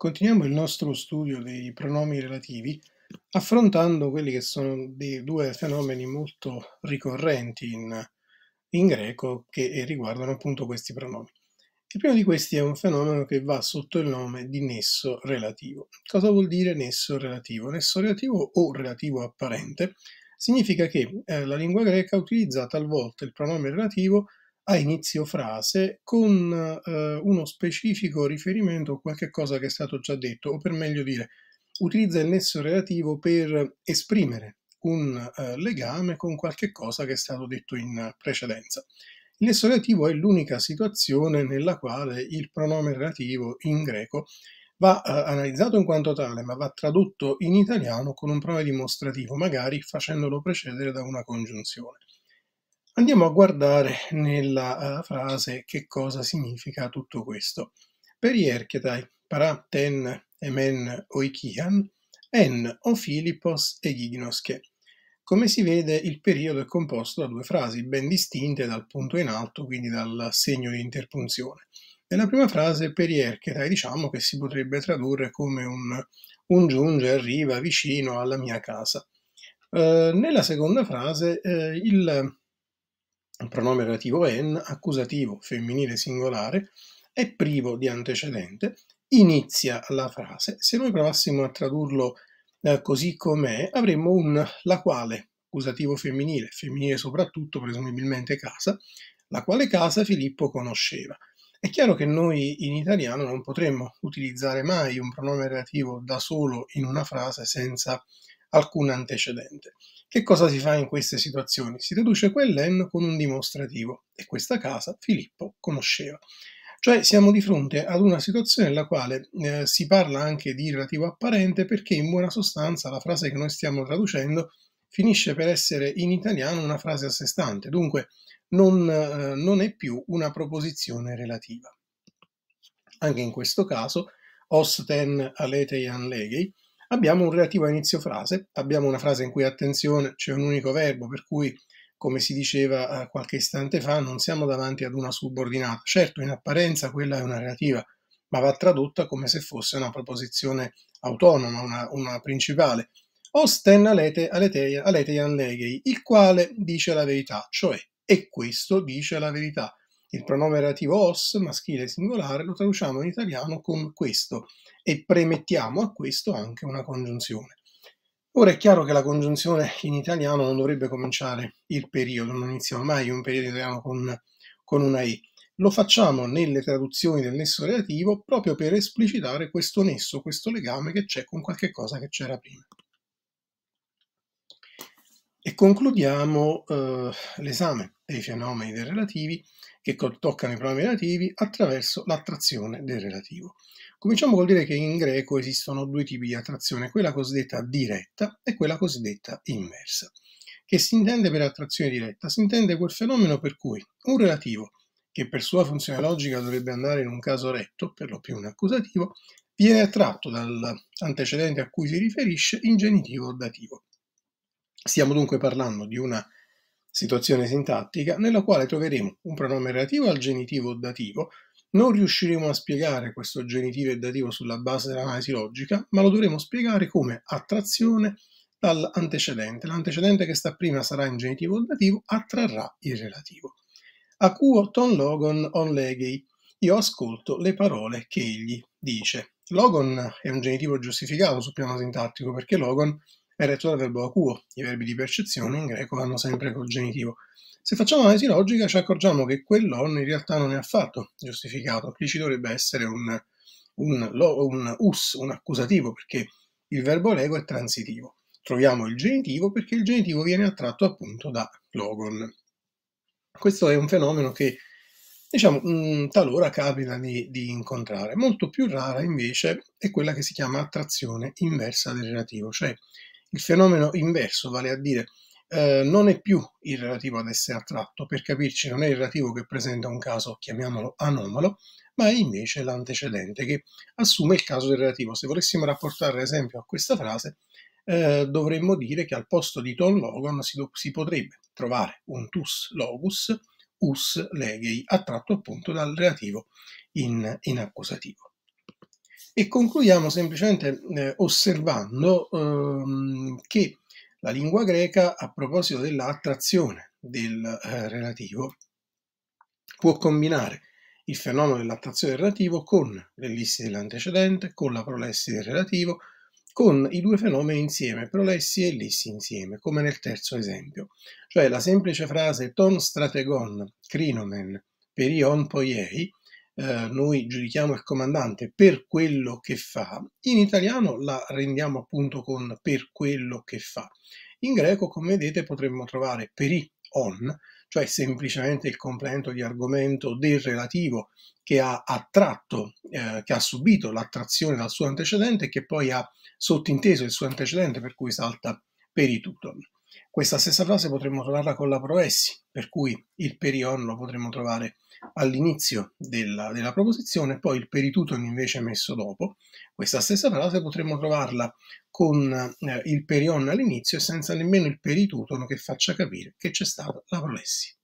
Continuiamo il nostro studio dei pronomi relativi affrontando quelli che sono dei due fenomeni molto ricorrenti in, in greco che riguardano appunto questi pronomi. Il primo di questi è un fenomeno che va sotto il nome di nesso relativo. Cosa vuol dire nesso relativo? Nesso relativo o relativo apparente significa che eh, la lingua greca utilizza talvolta il pronome relativo a inizio frase con eh, uno specifico riferimento a qualche cosa che è stato già detto, o per meglio dire, utilizza il nesso relativo per esprimere un eh, legame con qualche cosa che è stato detto in precedenza. Il nesso relativo è l'unica situazione nella quale il pronome relativo in greco va eh, analizzato in quanto tale, ma va tradotto in italiano con un pronome dimostrativo, magari facendolo precedere da una congiunzione. Andiamo a guardare nella uh, frase che cosa significa tutto questo. Per Ierchetai, para ten emen oikian, en o Philippos e Gignosche. Come si vede, il periodo è composto da due frasi ben distinte dal punto in alto, quindi dal segno di interpunzione. Nella prima frase, per Ierchetai, diciamo che si potrebbe tradurre come un, un giunge, arriva vicino alla mia casa. Uh, nella seconda frase, il il pronome relativo en, accusativo femminile singolare, è privo di antecedente, inizia la frase. Se noi provassimo a tradurlo eh, così com'è, avremmo un la quale, accusativo femminile, femminile soprattutto, presumibilmente casa, la quale casa Filippo conosceva. È chiaro che noi in italiano non potremmo utilizzare mai un pronome relativo da solo in una frase senza alcun antecedente. Che cosa si fa in queste situazioni? Si deduce quell'en con un dimostrativo e questa casa Filippo conosceva. Cioè siamo di fronte ad una situazione nella quale eh, si parla anche di relativo apparente perché in buona sostanza la frase che noi stiamo traducendo finisce per essere in italiano una frase a sé stante, dunque non, eh, non è più una proposizione relativa. Anche in questo caso, osten aleteian legei Abbiamo un relativo a inizio frase, abbiamo una frase in cui attenzione c'è un unico verbo, per cui come si diceva eh, qualche istante fa, non siamo davanti ad una subordinata. Certo, in apparenza quella è una relativa, ma va tradotta come se fosse una proposizione autonoma, una, una principale. Osten alete, aleteia, aleteian legei, il quale dice la verità, cioè, e questo dice la verità. Il pronome relativo os, maschile singolare, lo traduciamo in italiano con questo e premettiamo a questo anche una congiunzione. Ora è chiaro che la congiunzione in italiano non dovrebbe cominciare il periodo, non iniziamo mai un periodo italiano con, con una E. Lo facciamo nelle traduzioni del nesso relativo proprio per esplicitare questo nesso, questo legame che c'è con qualche cosa che c'era prima. E concludiamo eh, l'esame dei fenomeni dei relativi che toccano i pronomi relativi attraverso l'attrazione del relativo. Cominciamo col dire che in greco esistono due tipi di attrazione, quella cosiddetta diretta e quella cosiddetta inversa. Che si intende per attrazione diretta? Si intende quel fenomeno per cui un relativo, che per sua funzione logica dovrebbe andare in un caso retto, per lo più un accusativo, viene attratto dall'antecedente a cui si riferisce in genitivo o dativo. Stiamo dunque parlando di una situazione sintattica nella quale troveremo un pronome relativo al genitivo o dativo, non riusciremo a spiegare questo genitivo e dativo sulla base dell'analisi logica, ma lo dovremo spiegare come attrazione dall'antecedente. L'antecedente che sta prima sarà in genitivo o dativo, attrarrà il relativo. Acuo ton logon on legei. Io ascolto le parole che egli dice. Logon è un genitivo giustificato sul piano sintattico perché logon è retto dal verbo acuo. I verbi di percezione in greco vanno sempre col genitivo. Se facciamo analisi logica ci accorgiamo che quell'on in realtà non è affatto giustificato. Qui ci dovrebbe essere un, un, un us, un accusativo, perché il verbo lego è transitivo. Troviamo il genitivo perché il genitivo viene attratto appunto da logon. Questo è un fenomeno che diciamo, mh, talora capita di, di, incontrare. Molto più rara invece è quella che si chiama attrazione inversa del relativo, cioè il fenomeno inverso, vale a dire eh, non è più il relativo ad essere attratto, per capirci non è il relativo che presenta un caso, chiamiamolo anomalo, ma è invece l'antecedente che assume il caso del relativo. Se volessimo rapportare l'esempio a questa frase, eh, dovremmo dire che al posto di ton logon si, si potrebbe trovare un tus logus, us legei, attratto appunto dal relativo in, in accusativo. E concludiamo semplicemente eh, osservando ehm, che la lingua greca, a proposito dell'attrazione del eh, relativo, può combinare il fenomeno dell'attrazione del relativo con l'ellissi dell'antecedente, con la prolessi del relativo, con i due fenomeni insieme, prolessi e ellissi insieme, come nel terzo esempio. Cioè la semplice frase ton strategon crinomen perion poiei, eh, noi giudichiamo il comandante per quello che fa, in italiano la rendiamo appunto con per quello che fa. In greco, come vedete, potremmo trovare peri on, cioè semplicemente il complemento di argomento del relativo che ha attratto, eh, che ha subito l'attrazione dal suo antecedente e che poi ha sottinteso il suo antecedente per cui salta perituton. Questa stessa frase potremmo trovarla con la proessi, per cui il perion lo potremmo trovare all'inizio della, della proposizione, poi il perituton invece messo dopo. Questa stessa frase potremmo trovarla con eh, il perion all'inizio e senza nemmeno il perituton che faccia capire che c'è stata la prolessi.